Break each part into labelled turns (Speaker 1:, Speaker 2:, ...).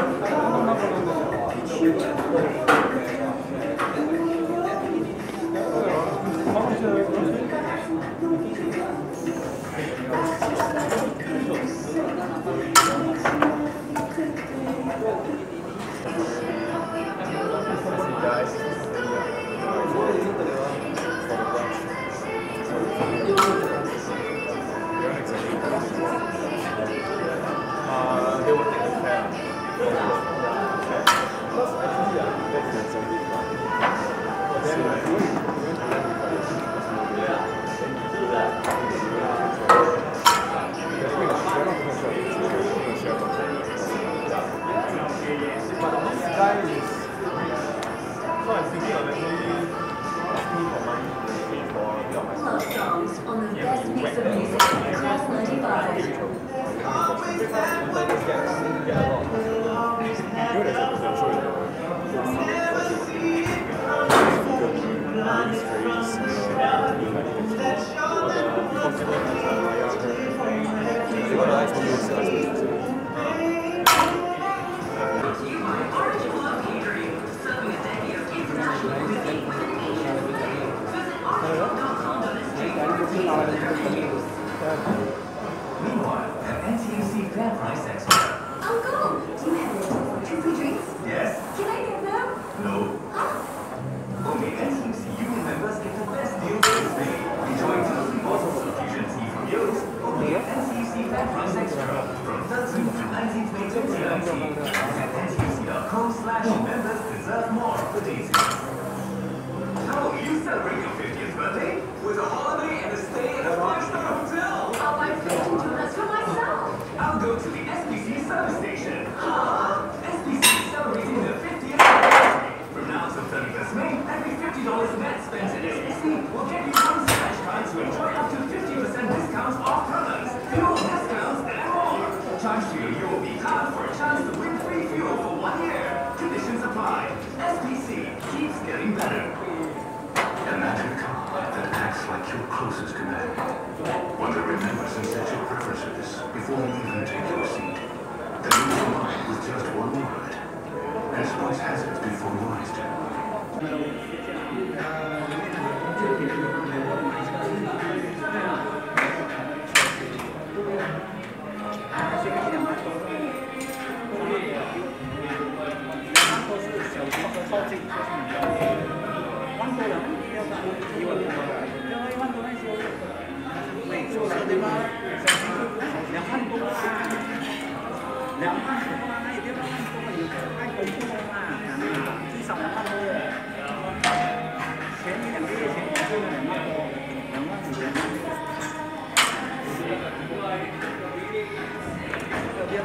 Speaker 1: 気持ちいいわ。
Speaker 2: time is so I'm thinking of actually asking for money to pay for a bit of my stuff.
Speaker 1: Yeah,
Speaker 3: Dot com slash members deserve more for these. How you celebrate?
Speaker 4: Gracias.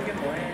Speaker 4: get away.